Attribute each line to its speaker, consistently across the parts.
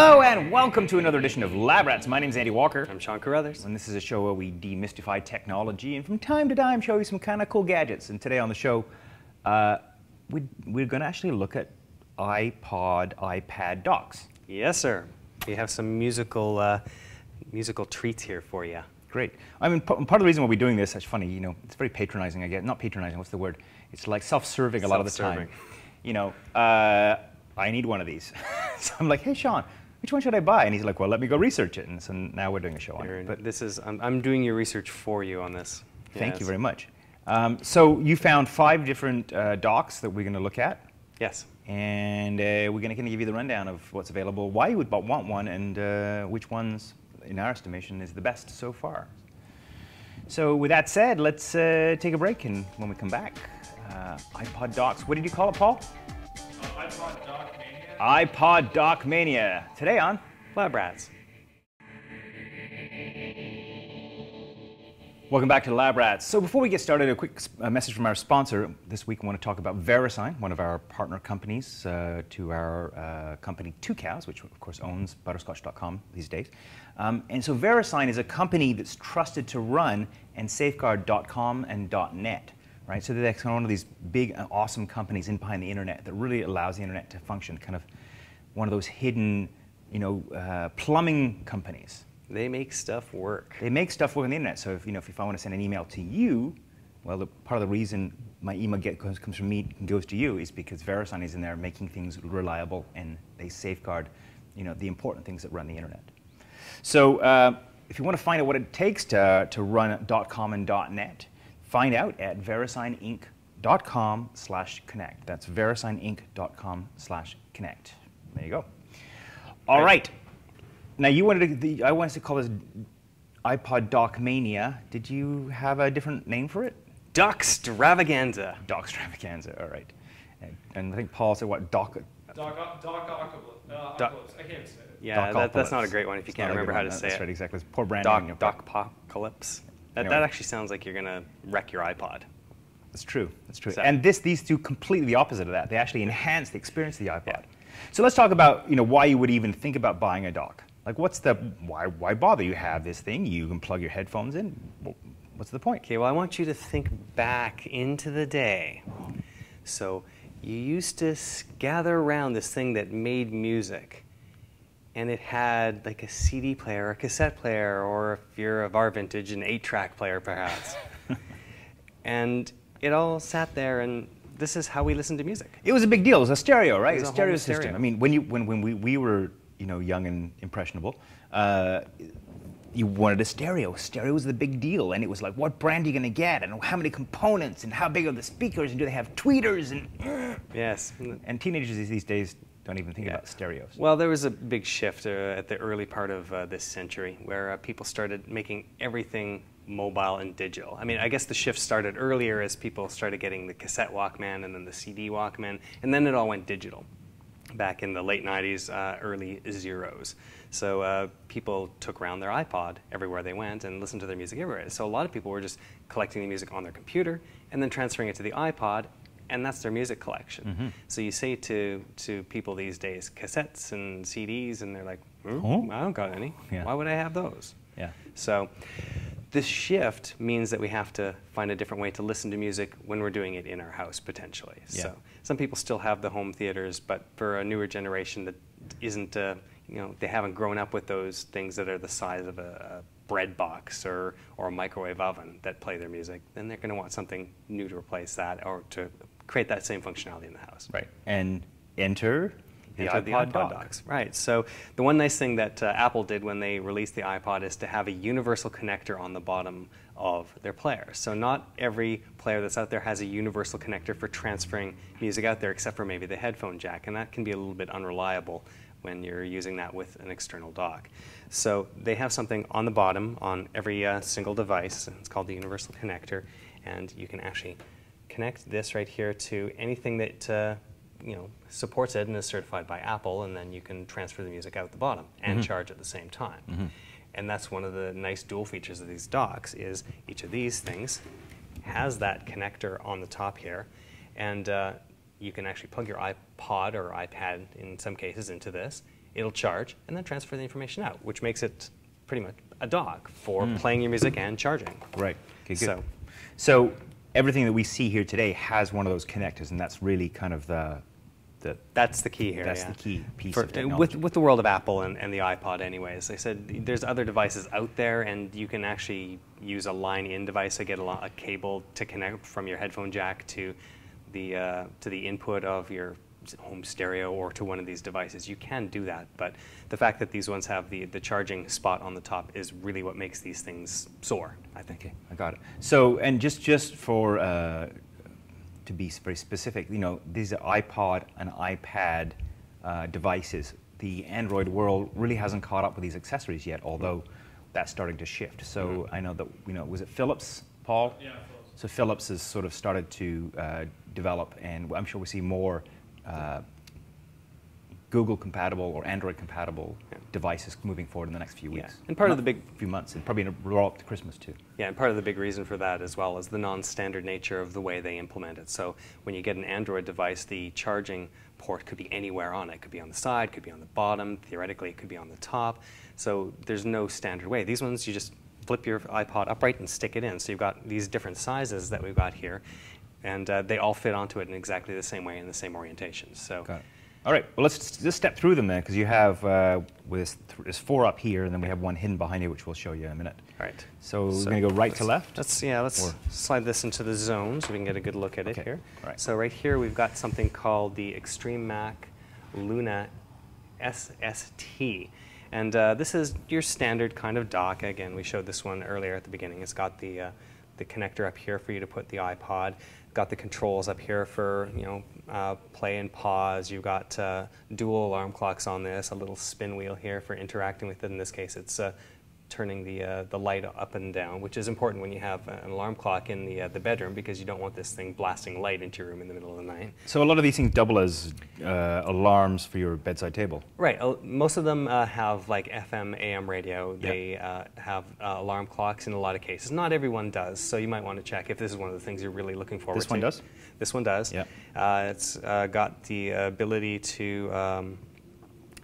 Speaker 1: Hello and welcome to another edition of Lab Rats. My name's Andy Walker.
Speaker 2: I'm Sean Carruthers.
Speaker 1: And this is a show where we demystify technology and from time to time show you some kind of cool gadgets. And today on the show, uh, we, we're going to actually look at iPod, iPad docks.
Speaker 2: Yes, sir. We have some musical, uh, musical treats here for you.
Speaker 1: Great. I mean, part of the reason why we're doing this, it's funny, you know, it's very patronizing, I get. Not patronizing, what's the word? It's like self-serving a lot of the time. You know, uh, I need one of these. so I'm like, hey, Sean, which one should I buy? And he's like, well, let me go research it. And so now we're doing a show on it.
Speaker 2: But this is, I'm, I'm, doing your research for you on this.
Speaker 1: Thank yes. you very much. Um, so you found five different uh, docks that we're going to look at.
Speaker 2: Yes.
Speaker 1: And uh, we're going to give you the rundown of what's available, why you would want one, and uh, which ones, in our estimation, is the best so far. So with that said, let's uh, take a break, and when we come back, uh, iPod docks. What did you call it, Paul?
Speaker 3: iPod Dock
Speaker 1: Mania. Today on
Speaker 2: Lab Rats.
Speaker 1: Welcome back to Lab Rats. So before we get started, a quick message from our sponsor. This week I want to talk about VeriSign, one of our partner companies uh, to our uh, company Tucows, which of course owns Butterscotch.com these days. Um, and so VeriSign is a company that's trusted to run and safeguard .com and .net right? So they're one of these big, uh, awesome companies in behind the internet that really allows the internet to function, kind of one of those hidden, you know, uh, plumbing companies.
Speaker 2: They make stuff work.
Speaker 1: They make stuff work on the internet. So if you know, if I want to send an email to you, well, the, part of the reason my email get, comes, comes from me and goes to you is because VeriSign is in there making things reliable and they safeguard, you know, the important things that run the internet. So uh, if you want to find out what it takes to, to run .com and .net, Find out at verisigninc.com slash connect. That's verisigninc.com slash connect. There you go. All right. Now you wanted to, the, I wanted to call this iPod Dock Mania. Did you have a different name for it?
Speaker 2: Dockstravaganza.
Speaker 1: Dockstravaganza, all right. And, and I think Paul said what, Doc?
Speaker 3: Doc, doc uh, I can't say it.
Speaker 2: Yeah, that, that's not a great one if you can't remember how to
Speaker 1: say
Speaker 2: it.
Speaker 1: That's right, exactly. It's poor branding.
Speaker 2: Doc, Dockpocalypse. That, anyway. that actually sounds like you're going to wreck your iPod.
Speaker 1: That's true. That's true. So, and this, these two completely the opposite of that. They actually enhance the experience of the iPod. Yeah. So let's talk about you know why you would even think about buying a dock. Like, what's the why? Why bother? You have this thing. You can plug your headphones in. What's the point?
Speaker 2: Okay. Well, I want you to think back into the day. So you used to gather around this thing that made music and it had like a CD player, a cassette player, or if you're of our vintage, an eight-track player perhaps. and it all sat there, and this is how we listened to music.
Speaker 1: It was a big deal. It was a stereo, right? It was a, stereo system. Stereo. I mean, when you when when we, we were you know young and impressionable. Uh, you wanted a stereo. Stereo was the big deal, and it was like, what brand are you going to get, and how many components, and how big are the speakers, and do they have tweeters, and
Speaker 2: yes.
Speaker 1: And teenagers these days don't even think yeah. about stereos.
Speaker 2: Well, there was a big shift uh, at the early part of uh, this century where uh, people started making everything mobile and digital. I mean, I guess the shift started earlier as people started getting the cassette Walkman and then the CD Walkman, and then it all went digital back in the late 90s, uh, early zeros. So uh, people took around their iPod everywhere they went and listened to their music everywhere. So a lot of people were just collecting the music on their computer and then transferring it to the iPod and that's their music collection. Mm -hmm. So you say to to people these days cassettes and CDs, and they're like, hmm, oh. I don't got any. Yeah. Why would I have those?
Speaker 1: Yeah.
Speaker 2: So this shift means that we have to find a different way to listen to music when we're doing it in our house potentially. Yeah. So some people still have the home theaters, but for a newer generation that isn't, uh, you know, they haven't grown up with those things that are the size of a, a bread box or, or a microwave oven that play their music, then they're going to want something new to replace that or to create that same functionality in the house.
Speaker 1: Right. And enter the
Speaker 2: enter
Speaker 1: iPod,
Speaker 2: the iPod
Speaker 1: dock.
Speaker 2: docks. Right. So the one nice thing that uh, Apple did when they released the iPod is to have a universal connector on the bottom of their player. So not every player that's out there has a universal connector for transferring music out there, except for maybe the headphone jack, and that can be a little bit unreliable when you're using that with an external dock. So they have something on the bottom on every uh, single device. It's called the universal connector, and you can actually connect this right here to anything that uh, you know supports it and is certified by Apple, and then you can transfer the music out the bottom and mm -hmm. charge at the same time. Mm -hmm. And that's one of the nice dual features of these docks is each of these things has that connector on the top here, and uh, you can actually plug your iPod or iPad in some cases into this. it'll charge, and then transfer the information out, which makes it pretty much a dock for playing your music and charging.
Speaker 1: Right. Okay.
Speaker 2: So-
Speaker 1: So, everything that we see here today has one of those connectors, and that's really kind of the, the
Speaker 2: That's the key here.
Speaker 1: That's
Speaker 2: yeah.
Speaker 1: the key piece
Speaker 2: For-
Speaker 1: of technology.
Speaker 2: With, with the world of Apple and, and the iPod, anyways, they said there's other devices out there, and you can actually use a line-in device to get a, a cable to connect from your headphone jack to the uh, to the input of your home stereo or to one of these devices. You can do that, but the fact that these ones have the, the charging spot on the top is really what makes these things soar, I think.
Speaker 1: Okay, I got it. So, and just just for uh, to be very specific, you know, these are iPod and iPad uh, devices. The Android world really hasn't caught up with these accessories yet, although that's starting to shift. So I know that you know, was it Philips, Paul?
Speaker 3: Yeah, Philips.
Speaker 1: So Philips has sort of started to uh, develop, and I'm sure we see more uh, Google compatible or Android compatible
Speaker 2: Yeah.
Speaker 1: devices moving forward in the next few
Speaker 2: Yeah.
Speaker 1: weeks.
Speaker 2: And part of the big-
Speaker 1: few months, and probably roll up to Christmas too.
Speaker 2: Yeah, and part of the big reason for that as well is the non-standard nature of the way they implement it. So when you get an Android device, the charging port could be anywhere on it. It could be on the side, could be on the bottom, theoretically it could be on the top. So there's no standard way. These ones you just flip your iPod upright and stick it in. So you've got these different sizes that we've got here, and uh, they all fit onto it in exactly the same way in the same orientation. So.
Speaker 1: All right. Well, let's just step through them then, because you have uh, with there's four up here, and then we have one hidden behind you, which we'll show you in a minute.
Speaker 2: Right.
Speaker 1: So we're going to go right to left.
Speaker 2: Let's yeah, let's
Speaker 1: Or-
Speaker 2: slide this into the zone so we can get a good look at it here.
Speaker 1: all right.
Speaker 2: So right here we've got something called the XtremeMac Luna SST. And uh, this is your standard kind of dock. Again, we showed this one earlier at the beginning. It's got the, uh, the connector up here for you to put the iPod. Got the controls up here for you know uh, play and pause. You've got uh, dual alarm clocks on this. A little spin wheel here for interacting with it. In this case, it's uh, turning the, uh, the light up and down, which is important when you have an alarm clock in the, uh, the bedroom because you don't want this thing blasting light into your room in the middle of the night.
Speaker 1: So a lot of these things double as uh, alarms for your bedside table.
Speaker 2: Right. uh, Most of them uh, have like FM, AM radio. They uh, have uh, alarm clocks in a lot of cases. Not everyone does, so you might want to check if this is one of the things you're really looking forward to.
Speaker 1: This one does?
Speaker 2: This one does.
Speaker 1: Yeah.
Speaker 2: Uh, it's uh, got the ability to um,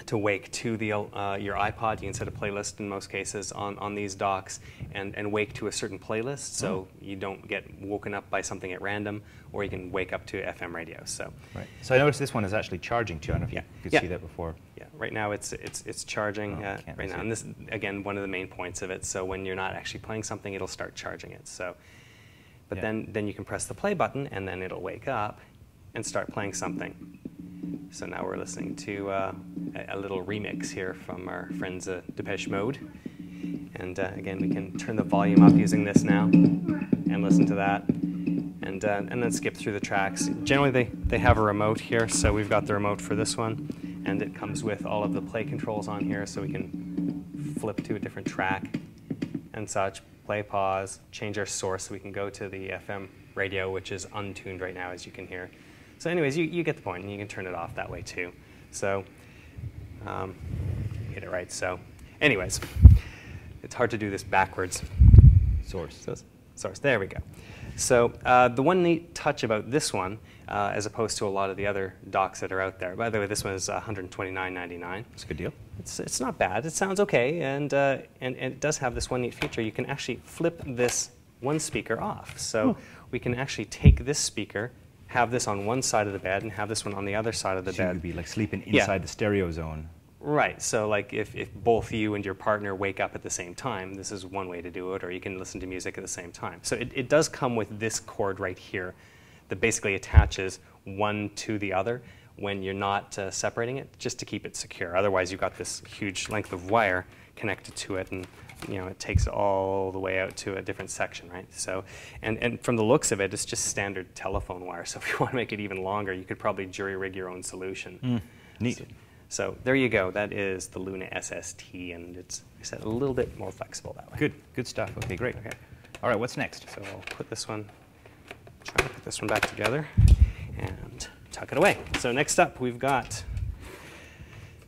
Speaker 2: to wake to the uh, your iPod. You can set a playlist in most cases on, on these docks and, and wake to a certain playlist, so you don't get woken up by something at random, or you can wake up to FM radio. So.
Speaker 1: Right. So I noticed this one is actually charging too. I don't know if
Speaker 2: Yeah.
Speaker 1: you could
Speaker 2: Yeah.
Speaker 1: see that before.
Speaker 2: Yeah, right now it's it's it's charging
Speaker 1: Oh,
Speaker 2: uh, right now,
Speaker 1: it.
Speaker 2: and this again one of the main points of it. So when you're not actually playing something, it'll start charging it. So, but
Speaker 1: Yeah.
Speaker 2: then then you can press the play button, and then it'll wake up and start playing something. So now we're listening to uh, a, a little remix here from our friends uh, Depeche Mode, and uh, again we can turn the volume up using this now and listen to that. And, uh, and then skip through the tracks. Generally, they, they have a remote here, so we've got the remote for this one, and it comes with all of the play controls on here, so we can flip to a different track and such, play, pause, change our source, so we can go to the FM radio, which is untuned right now, as you can hear. So, anyways, you, you get the point, and you can turn it off that way too. So, um, hit it right. So, anyways, it's hard to do this backwards.
Speaker 1: Source.
Speaker 2: So, source. There we go. So uh, the one neat touch about this one, uh, as opposed to a lot of the other docks that are out there. By the way, this one is $129.99.
Speaker 1: It's a good deal.
Speaker 2: It's, it's not bad. It sounds okay, and, uh, and, and it does have this one neat feature. You can actually flip this one speaker off. So we can actually take this speaker, have this on one side of the bed, and have this one on the other side of the
Speaker 1: so
Speaker 2: bed.
Speaker 1: you'd be like sleeping
Speaker 2: Yeah.
Speaker 1: inside the stereo zone.
Speaker 2: Right. So, like, if, if both you and your partner wake up at the same time, this is one way to do it, or you can listen to music at the same time. So, it, it does come with this cord right here that basically attaches one to the other when you're not uh, separating it, just to keep it secure. Otherwise, you've got this huge length of wire connected to it, and you know it takes all the way out to a different section, right? So, and, and from the looks of it, it's just standard telephone wire. So, if you want to make it even longer, you could probably jury rig your own solution.
Speaker 1: Hmm, neat.
Speaker 2: So, so there you go. That is the Luna SST, and it's like I said, a little bit more flexible that way.
Speaker 1: Good. Good stuff. Okay, great.
Speaker 2: Okay.
Speaker 1: All right. What's next?
Speaker 2: So I'll put this one, try to put this one back together, and tuck it away. So next up, we've got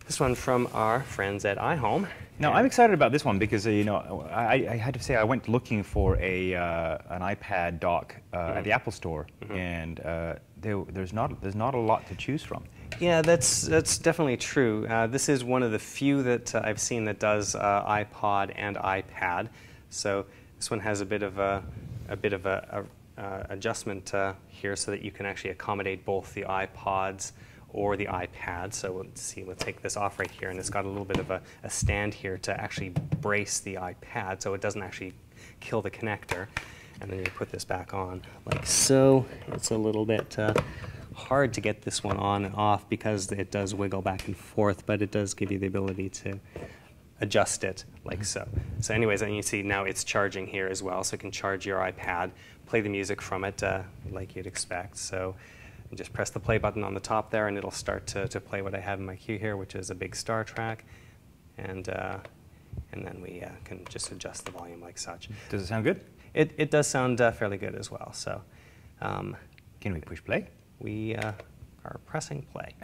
Speaker 2: this one from our friends at iHome,
Speaker 1: No, I'm excited about this one because uh, you know I, I, had to say I went looking for a uh, an iPad dock uh, mm-hmm. at the Apple Store, mm-hmm. and uh, there, there's not there's not a lot to choose from.
Speaker 2: Yeah, that's that's definitely true. Uh, this is one of the few that uh, I've seen that does iPod and iPad. So this one has a bit of a a bit of a, a adjustment here so that you can actually accommodate both the iPods or the iPad. So let's see, let's take this off right here, and it's got a little bit of a, a stand here to actually brace the iPad so it doesn't actually kill the connector. And then you put this back on like so. It's a little bit uh, hard to get this one on and off because it does wiggle back and forth, but it does give you the ability to adjust it like so. So anyways, and you see now it's charging here as well, so you can charge your iPad, play the music from it uh, like you'd expect. So and just press the play button on the top there and it'll start to, to play what I have in my queue here, which is a big star track. And, uh, and then we uh, can just adjust the volume like such.
Speaker 1: Does it sound good?
Speaker 2: It, it does sound uh, fairly good as well. So, um,
Speaker 1: Can we push play?
Speaker 2: We uh, are pressing play.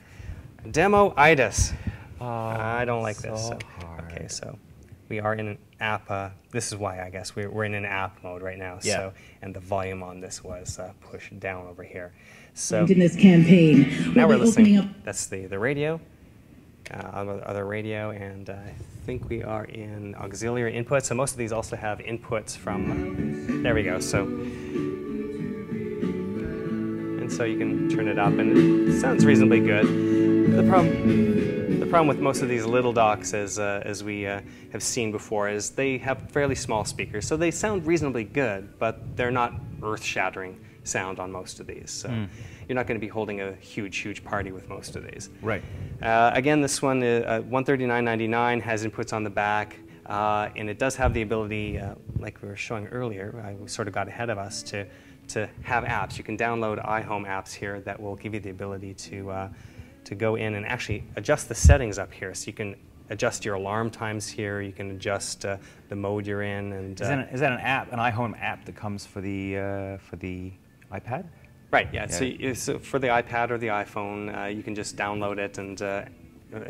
Speaker 2: Demo itis.
Speaker 1: Oh,
Speaker 2: I don't like
Speaker 1: so
Speaker 2: this. So. Okay, so we are in an app. Uh, this is why I guess we're, we're in an app mode right now.
Speaker 1: Yeah.
Speaker 2: So, and the volume on this was uh, pushed down over here. So
Speaker 4: in this campaign,
Speaker 2: now we're listening. Up. That's the the radio, uh, other radio, and uh, I think we are in auxiliary input. So most of these also have inputs from. There we go. So. And so you can turn it up, and it sounds reasonably good. The problem, the problem with most of these little docks, as, uh, as we uh, have seen before, is they have fairly small speakers. So they sound reasonably good, but they're not earth-shattering sound on most of these. So mm. you're not going to be holding a huge, huge party with most of these.
Speaker 1: Right.
Speaker 2: Uh, again, this one, uh, 139.99 has inputs on the back. Uh, and it does have the ability, uh, like we were showing earlier, I sort of got ahead of us, to, to have apps. You can download iHome apps here that will give you the ability to, uh, to go in and actually adjust the settings up here. So you can adjust your alarm times here. You can adjust uh, the mode you're in. And
Speaker 1: is that, an, is, that an, app, an iHome app that comes for the uh, for the iPad?
Speaker 2: Right, yeah. yeah. So, so, for the iPad or the iPhone, uh, you can just download it and uh,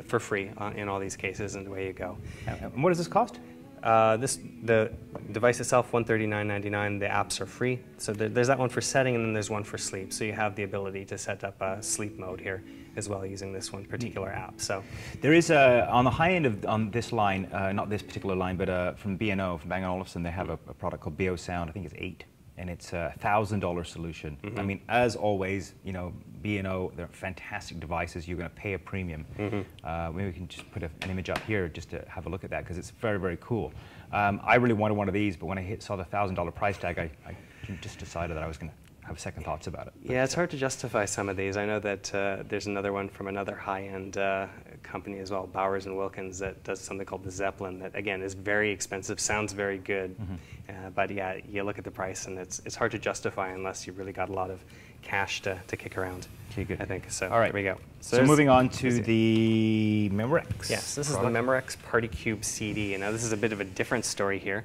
Speaker 2: for free uh, in all these cases, and away you go.
Speaker 1: And what does this cost?
Speaker 2: Uh, this the device itself, one thirty nine ninety nine. The apps are free. So there, there's that one for setting, and then there's one for sleep. So you have the ability to set up a sleep mode here as well using this one particular app. So
Speaker 1: there is a on the high end of on this line, uh, not this particular line, but uh, from B&O from Bang & Olufsen, they have a, a product called Beosound. I think it's eight and it's a thousand dollar solution. Mm-hmm. I mean, as always, you know, B&O, they're fantastic devices. You're going to pay a premium. Mm-hmm. Uh, maybe we can just put a, an image up here just to have a look at that because it's very, very cool. Um, I really wanted one of these, but when I hit, saw the thousand dollar price tag, I, I just decided that I was going to have second thoughts about it.
Speaker 2: Yeah, it's hard to justify some of these. I know that uh, there's another one from another high-end uh, company as well, Bowers and Wilkins, that does something called the Zeppelin. That again is very expensive, sounds very good, mm-hmm. uh, but yeah, you look at the price and it's it's hard to justify unless you really got a lot of cash to, to kick around.
Speaker 1: Okay, good.
Speaker 2: I think so.
Speaker 1: All right,
Speaker 2: there we go.
Speaker 1: So, so moving on to the Memorex.
Speaker 2: Yes, this product. is the Memorex Party Cube CD, and now this is a bit of a different story here.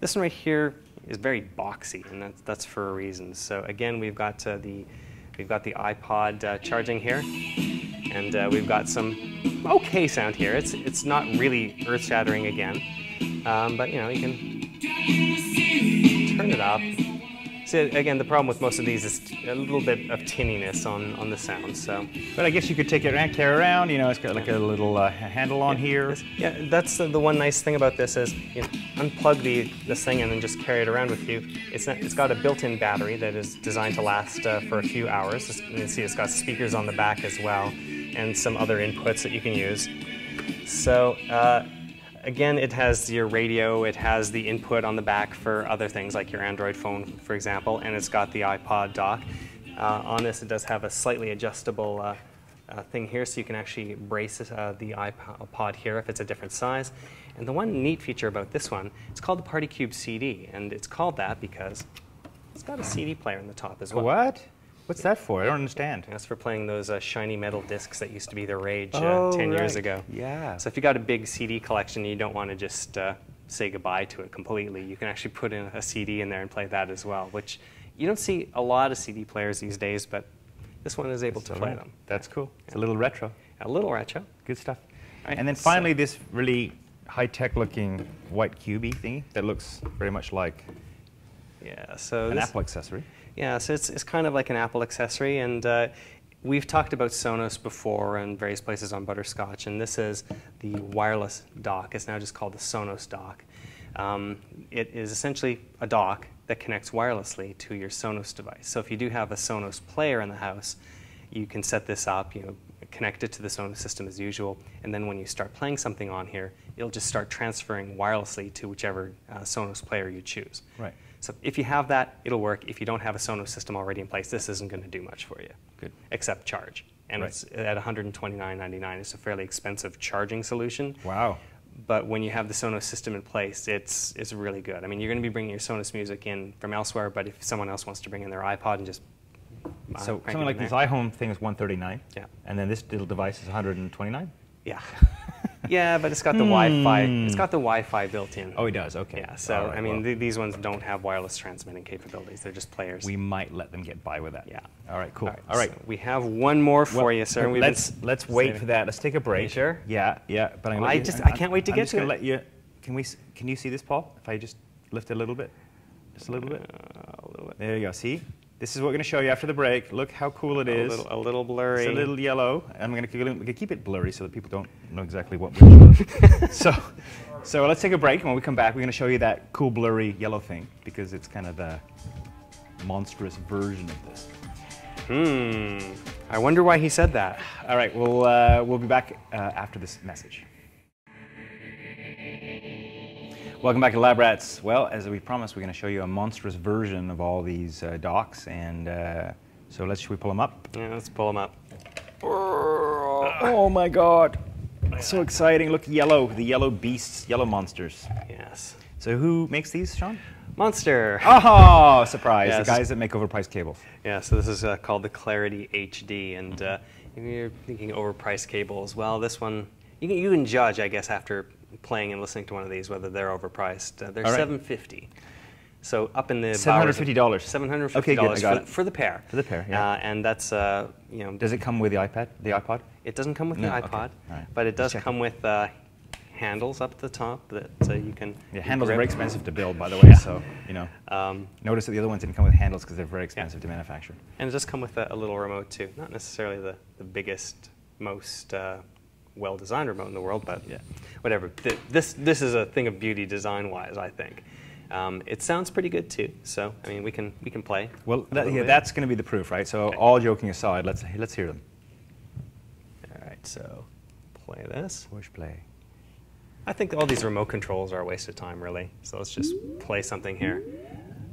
Speaker 2: This one right here is very boxy, and that's, that's for a reason. So again, we've got uh, the we've got the iPod uh, charging here, and uh, we've got some okay sound here. It's it's not really earth-shattering again, um, but you know you can turn it up so again, the problem with most of these is a little bit of tinniness on, on the sound. So,
Speaker 1: but I guess you could take it and carry around. You know, it's got like a little uh, handle on
Speaker 2: yeah,
Speaker 1: here.
Speaker 2: Yeah, that's the, the, one nice thing about this is you know, unplug the this thing and then just carry it around with you. It's not, it's got a built-in battery that is designed to last uh, for a few hours. You can see it's got speakers on the back as well, and some other inputs that you can use. So. Uh, again, it has your radio, it has the input on the back for other things like your Android phone, for example, and it's got the iPod dock. Uh, on this, it does have a slightly adjustable uh, uh, thing here, so you can actually brace uh, the iPod here if it's a different size. And the one neat feature about this one, it's called the Party Cube CD, and it's called that because it's got a CD player in the top as well.
Speaker 1: What? What's that for? I don't understand.
Speaker 2: That's for playing those uh, shiny metal discs that used to be the rage uh,
Speaker 1: oh,
Speaker 2: 10
Speaker 1: right.
Speaker 2: years ago.
Speaker 1: Yeah.
Speaker 2: So if you got a big CD collection, and you don't want to just uh, say goodbye to it completely. You can actually put in a CD in there and play that as well, which you don't see a lot of CD players these days, but this one is able That's to play right. them.
Speaker 1: That's cool. It's yeah. a little retro.
Speaker 2: A little retro.
Speaker 1: Good stuff. Right. And then finally, so, this really high-tech looking white cubey thingy that looks very much like
Speaker 2: Yeah, so
Speaker 1: an Apple accessory.
Speaker 2: Yeah, so it's, it's kind of like an Apple accessory, and uh, we've talked about Sonos before in various places on Butterscotch, and this is the wireless dock. It's now just called the Sonos dock. Um, it is essentially a dock that connects wirelessly to your Sonos device. So if you do have a Sonos player in the house, you can set this up, you know, connect it to the Sonos system as usual, and then when you start playing something on here, it'll just start transferring wirelessly to whichever uh, Sonos player you choose.
Speaker 1: Right.
Speaker 2: So if you have that, it'll work. If you don't have a Sonos system already in place, this isn't going to do much for you.
Speaker 1: Good.
Speaker 2: Except charge. And
Speaker 1: Right.
Speaker 2: it's at $129.99. It's a fairly expensive charging solution.
Speaker 1: Wow.
Speaker 2: But when you have the Sonos system in place, it's, it's really good. I mean, you're going to be bringing your Sonos music in from elsewhere, but if someone else wants to bring in their iPod and just uh,
Speaker 1: So something like this iHome thing is 139.
Speaker 2: Yeah.
Speaker 1: And then this little device is 129.
Speaker 2: Yeah. yeah, but it's got the Wi-Fi. It's got the Wi-Fi built in.
Speaker 1: Hmm. Oh, it does. Okay.
Speaker 2: Yeah, so
Speaker 1: right,
Speaker 2: I mean,
Speaker 1: well,
Speaker 2: th- these ones don't have wireless transmitting capabilities. They're just players.
Speaker 1: we might let them get by with that.
Speaker 2: Yeah.
Speaker 1: All right. Cool.
Speaker 2: All right,
Speaker 1: All right.
Speaker 2: so we have one more for
Speaker 1: Well,
Speaker 2: you, sir. We've
Speaker 1: let's let's wait
Speaker 2: saving-
Speaker 1: for that. Let's take a break.
Speaker 2: sure?
Speaker 1: Yeah, yeah. But I'm gonna
Speaker 2: I just-
Speaker 1: I'm-
Speaker 2: I can't wait to
Speaker 1: I'm
Speaker 2: get
Speaker 1: just
Speaker 2: to
Speaker 1: gonna
Speaker 2: it.
Speaker 1: let you. Can we? Can you see this, Paul? If I just lift it a little bit, just a little bit.
Speaker 2: Uh, a little bit.
Speaker 1: There you go. See, this is what we're gonna show you after the break. Look how cool it
Speaker 2: A
Speaker 1: is.
Speaker 2: little, a little blurry.
Speaker 1: It's a little yellow. I'm gonna, keep it blurry so that people don't know exactly what we're doing. so, so let's take a break. And when we come back, we're gonna show you that cool blurry yellow thing because it's kind of the monstrous version of this.
Speaker 2: Hmm. I wonder why he said that.
Speaker 1: All right, we'll, uh, we'll be back uh, after this message. Welcome back to Lab Rats. Well, as we promised, we're going to show you a monstrous version of all these uh, docks, and uh, so let's should we pull them up?
Speaker 2: Yeah, let's pull them up.
Speaker 1: Oh my God! So exciting! Look, yellow, the yellow beasts, yellow monsters.
Speaker 2: Yes.
Speaker 1: So who makes these, Sean?
Speaker 2: Monster.
Speaker 1: Oh, surprise!
Speaker 2: Yes.
Speaker 1: The guys that make overpriced cables.
Speaker 2: Yeah, so this is uh, called the Clarity HD, and uh, if you're thinking overpriced cables, well, this one you can, you can judge, I guess, after playing and listening to one of these whether they're overpriced. Uh, they're
Speaker 1: right.
Speaker 2: 750. So up in the
Speaker 1: $750.
Speaker 2: Seven hundred
Speaker 1: Okay,
Speaker 2: fifty
Speaker 1: good, I
Speaker 2: dollars
Speaker 1: got
Speaker 2: for, for the pair.
Speaker 1: For the pair, yeah.
Speaker 2: Uh, and that's uh, you know,
Speaker 1: Does it come with the iPad, the iPod?
Speaker 2: it doesn't come with
Speaker 1: No,
Speaker 2: the
Speaker 1: okay.
Speaker 2: iPod, but it does come with uh, handles up at the top that uh, you can.
Speaker 1: Yeah, handles are very expensive to build, by the way.
Speaker 2: Yeah.
Speaker 1: So you know.
Speaker 2: Um,
Speaker 1: Notice that the other ones didn't come with handles because they're very expensive to manufacture.
Speaker 2: And it does come with a, a little remote too. Not necessarily the, the biggest, most uh, well-designed remote in the world, but
Speaker 1: Yeah.
Speaker 2: whatever. Th- this this is a thing of beauty design-wise, I think. Um, it sounds pretty good too. So I mean, we can we can play.
Speaker 1: Well, that, yeah, that's going to be the proof, right? So
Speaker 2: Okay.
Speaker 1: all joking aside, let's let's hear them.
Speaker 2: all right. So play this.
Speaker 1: Push play.
Speaker 2: I think all these remote controls are a waste of time, really. So let's just play something here.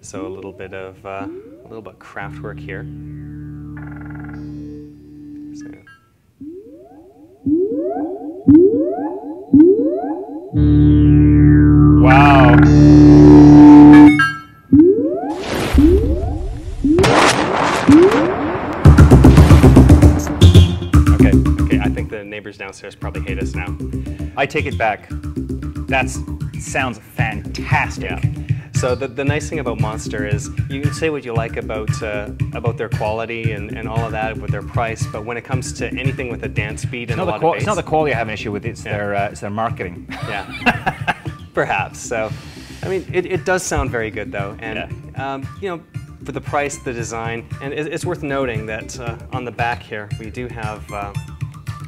Speaker 2: So a little bit of uh, a little bit of Kraftwerk here.
Speaker 1: Wow. Okay.
Speaker 2: okay, I think the neighbors downstairs probably hate us now.
Speaker 1: I take it back. That sounds fantastic.
Speaker 2: Yeah. So the, the nice thing about Monster is you can say what you like about uh, about their quality and, and all of that with their price, but when it comes to anything with a dance beat and a
Speaker 1: the
Speaker 2: lot of bass,
Speaker 1: it's not the quality I have an issue with. It's
Speaker 2: Yeah.
Speaker 1: their uh, it's their marketing.
Speaker 2: yeah, perhaps. So, I mean, it, it does sound very good though, and um, you know, for the price, the design, and it, it's worth noting that uh, on the back here we do have. Uh,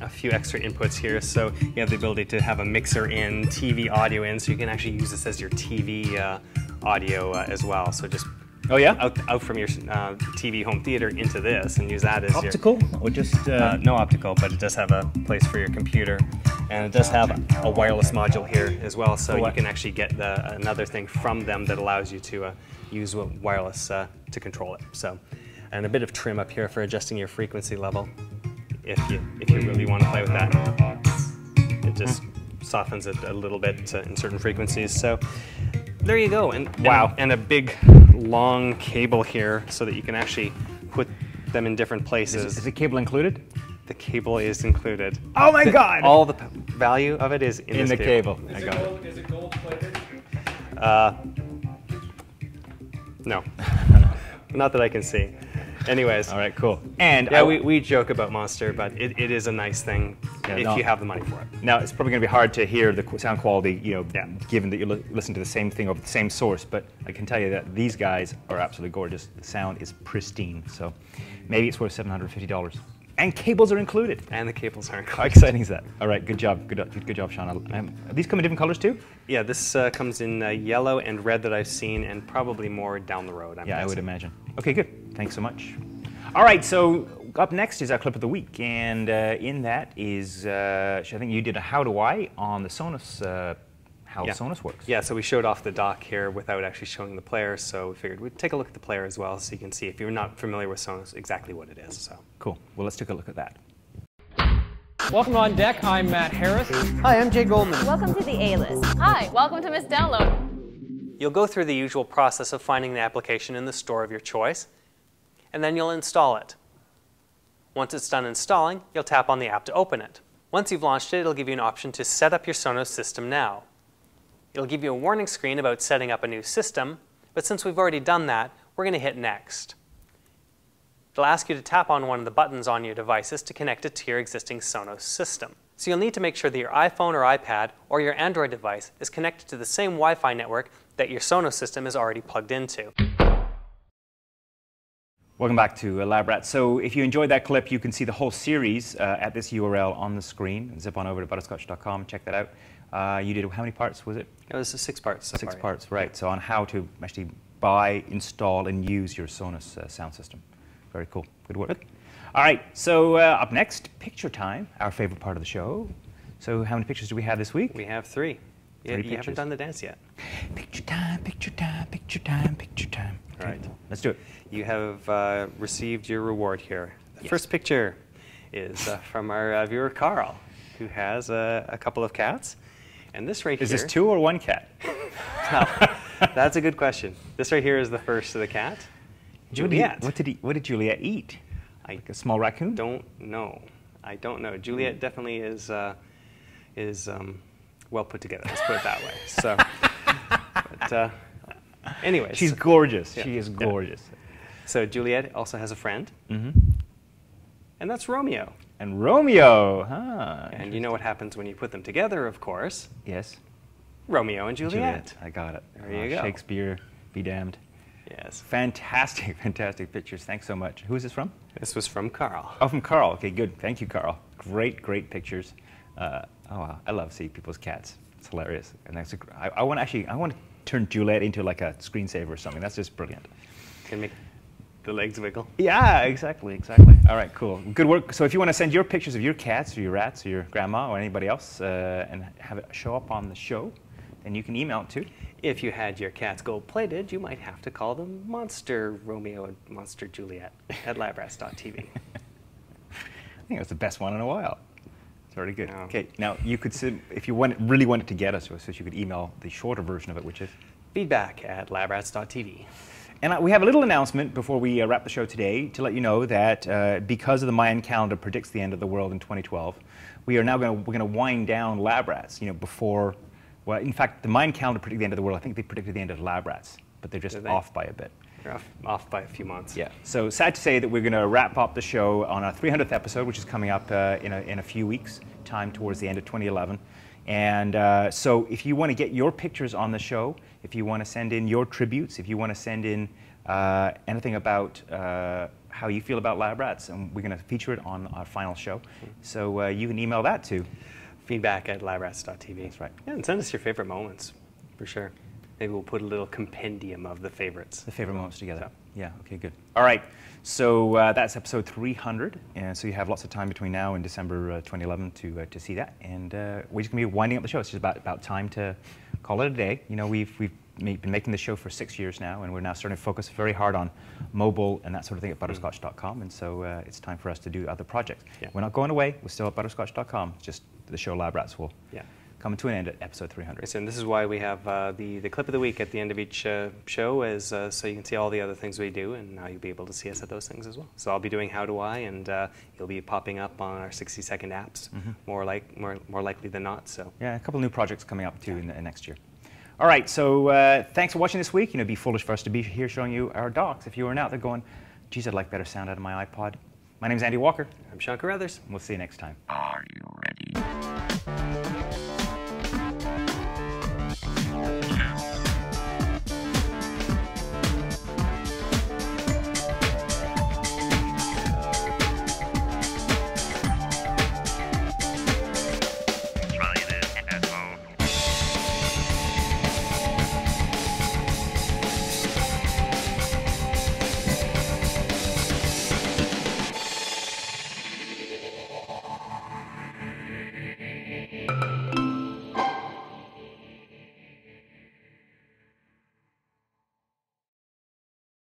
Speaker 2: a few extra inputs here, so you have the ability to have a mixer in, TV audio in, so you can actually use this as your TV uh, audio uh, as well. So just
Speaker 1: Oh yeah.
Speaker 2: out, out from your uh, TV home theater into this and use that as your
Speaker 1: Optical or just
Speaker 2: uh, no optical, but it does have a place for your computer, and it does have a wireless module here as well, so you can actually get the, another thing from them that allows you to uh, use wireless uh, to control it. So, and a bit of trim up here for adjusting your frequency level, if you if you really want to play with that. It just softens it a little bit uh, in certain frequencies. So. There you go, and
Speaker 1: Wow.
Speaker 2: and, and a big long cable here so that you can actually put them in different places.
Speaker 1: is, is the cable included?
Speaker 2: The cable is included.
Speaker 1: Oh my God!
Speaker 2: All the p- value of it is in,
Speaker 1: in
Speaker 2: this
Speaker 1: the cable.
Speaker 3: Is
Speaker 1: I
Speaker 3: it
Speaker 1: got it.
Speaker 3: gold? Is it gold plated?
Speaker 2: Uh, no, not that I can see. Anyways,
Speaker 1: All right, cool. And
Speaker 2: yeah,
Speaker 1: I-
Speaker 2: we, we joke about Monster, but it, it is a nice thing.
Speaker 1: Yeah,
Speaker 2: if
Speaker 1: no.
Speaker 2: you have the money for it.
Speaker 1: Now, it's probably going to be hard to hear the sound quality, you know,
Speaker 2: Yeah.
Speaker 1: given that you li- listen to the same thing over the same source, but I can tell you that these guys are absolutely gorgeous. The sound is pristine, so maybe it's worth $750. And cables are included.
Speaker 2: And the cables aren't.
Speaker 1: How exciting is that? All right, good job. Good, good, good job, Sean. Um, these come in different colors too?
Speaker 2: Yeah, this uh, comes in uh, yellow and red that I've seen, and probably more down the road. I'm
Speaker 1: Yeah, I would imagine. Okay, good. Thanks so much. All right, so up next is our clip of the week, and uh, in that is, uh, I think you did a how do I on the Sonos, uh, how
Speaker 2: Yeah.
Speaker 1: Sonos works.
Speaker 2: Yeah, so we showed off the dock here without actually showing the player, so we figured we'd take a look at the player as well so you can see if you're not familiar with Sonos exactly what it is. So.
Speaker 1: Cool. Well, let's take a look at that.
Speaker 4: Welcome on deck. I'm Matt Harris.
Speaker 5: Hi, I'm Jay Goldman.
Speaker 6: Welcome to the A-List.
Speaker 7: Hi, welcome to Miss Download.
Speaker 2: You'll go through the usual process of finding the application in the store of your choice, and then you'll install it. Once it's done installing, you'll tap on the app to open it. Once you've launched it, it'll give you an option to set up your Sonos system now. It'll give you a warning screen about setting up a new system, but since we've already done that, we're going to hit Next. It'll ask you to tap on one of the buttons on your devices to connect it to your existing Sonos system. So you'll need to make sure that your iPhone or iPad or your Android device is connected to the same Wi-Fi network that your Sonos system is already plugged into.
Speaker 1: Welcome back to uh, Lab Rat. So if you enjoyed that clip, you can see the whole series uh, at this URL on the screen. Zip on over to butterscotch.com, check that out. Uh, you did how many parts was it?
Speaker 2: It was six parts. so
Speaker 1: Six
Speaker 2: far, yeah.
Speaker 1: parts, right. So on how to actually buy, install, and use your Sonos uh, sound system. Very cool. Good work. All right. So uh, up next, picture time, our favorite part of the show. So how many pictures do we have this week?
Speaker 2: We have three.
Speaker 1: Three
Speaker 2: you
Speaker 1: pictures.
Speaker 2: haven't done the dance yet.
Speaker 1: Picture time, picture time, picture time, picture time.
Speaker 2: All right.
Speaker 1: Let's do it.
Speaker 2: You have uh, received your reward here. The
Speaker 1: Yes.
Speaker 2: first picture is uh, from our uh, viewer Carl, who has uh, a couple of cats. And this right
Speaker 1: Is
Speaker 2: here.
Speaker 1: this two or one cat?
Speaker 2: That's a good question. This right here is the first of the cat.
Speaker 1: What did, he-
Speaker 2: Juliet.
Speaker 1: what did he? What did Juliet eat?
Speaker 2: I
Speaker 1: Like a small raccoon?
Speaker 2: don't know. I don't know. Juliet definitely is uh, is um, well put together. Let's put it that way. So, but uh, anyways,
Speaker 1: She's gorgeous.
Speaker 2: Yeah.
Speaker 1: She is
Speaker 2: Yeah.
Speaker 1: gorgeous.
Speaker 2: so Juliet also has a friend,
Speaker 1: hmm
Speaker 2: and that's Romeo.
Speaker 1: And Romeo, huh?
Speaker 2: And you know what happens when you put them together, of course.
Speaker 1: Yes.
Speaker 2: Romeo and Juliet.
Speaker 1: I got it.
Speaker 2: There you
Speaker 1: Oh,
Speaker 2: go.
Speaker 1: Shakespeare, be damned.
Speaker 2: Yes.
Speaker 1: Fantastic, fantastic pictures. Thanks so much. Who is this from?
Speaker 2: This was from Carl.
Speaker 1: Oh, from Carl. Okay, good. Thank you, Carl. Great, great pictures. Uh, oh, wow. I love seeing people's cats. It's hilarious. And that's a, I, I want to actually, I want to turn Juliet into like a screensaver or something. That's just brilliant.
Speaker 2: Can make the legs wiggle.
Speaker 1: Yeah, exactly, exactly. All right, cool. Good work. So if you want to send your pictures of your cats or your rats or your grandma or anybody else uh, and have it show up on the show, then you can email it to.
Speaker 2: If you had your cats gold plated, you might have to call them Monster Romeo and Monster Juliet at labrats.tv.
Speaker 1: I think that's the best one in a while. It's already good.
Speaker 2: Yeah.
Speaker 1: Okay, now you could send, if you want, really wanted to get us to us, you could email the shorter version of it, which is.
Speaker 2: Feedback at labrats.tv.
Speaker 1: And we have a little announcement before we uh, wrap the show today to let you know that uh, because of the Mayan calendar predicts the end of the world in 2012, we are now going to we're going to wind down lab rats. You know, before, well, in fact, the Mayan calendar predicted the end of the world. I think they predicted the end of lab rats, but they're just
Speaker 2: they?
Speaker 1: off by a bit.
Speaker 2: You're off, off by a few months.
Speaker 1: Yeah. So sad to say that we're going to wrap up the show on our 300th episode, which is coming up uh, in, a, in a few weeks' time towards the end of 2011. And uh, so if you want to get your pictures on the show, if you want to send in your tributes, if you want to send in uh, anything about uh, how you feel about lab rats, and we're going to feature it on our final show. So uh, you can email that to.
Speaker 2: Feedback at labrats.tv.
Speaker 1: That's right.
Speaker 2: Yeah, and send us your favorite moments, for sure. Maybe we'll put a little compendium of the favorites.
Speaker 1: The favorite moments together.
Speaker 2: So-
Speaker 1: Yeah, okay, good. All right, so uh, that's episode 300, and so you have lots of time between now and December uh, 2011 to, uh, to see that. And uh, we're just going to be winding up the show. It's just about, about time to call it a day. You know, we've, we've been making the show for six years now, and we're now starting to focus very hard on mobile and that sort of thing at butterscotch.com, and so uh, it's time for us to do other projects.
Speaker 2: Yeah.
Speaker 1: We're not going away. We're still at butterscotch.com. It's just the show Lab Rats will
Speaker 2: Yeah.
Speaker 1: Come to an end at episode 300.
Speaker 2: And this is why we have uh, the, the clip of the week at the end of each uh, show, is uh, so you can see all the other things we do, and now you'll be able to see us at those things as well. So I'll be doing How Do I, and uh, you'll be popping up on our 60 second apps, more like more more likely than not. So
Speaker 1: Yeah, a couple of new projects coming up too in the, next year. All right, so uh, thanks for watching this week. You know, it'd be foolish for us to be here showing you our docks if you weren't out there going, geez, I'd like better sound out of my iPod. My name's Andy Walker.
Speaker 2: I'm Sean Carruthers.
Speaker 1: We'll see you next time.
Speaker 5: Are you ready?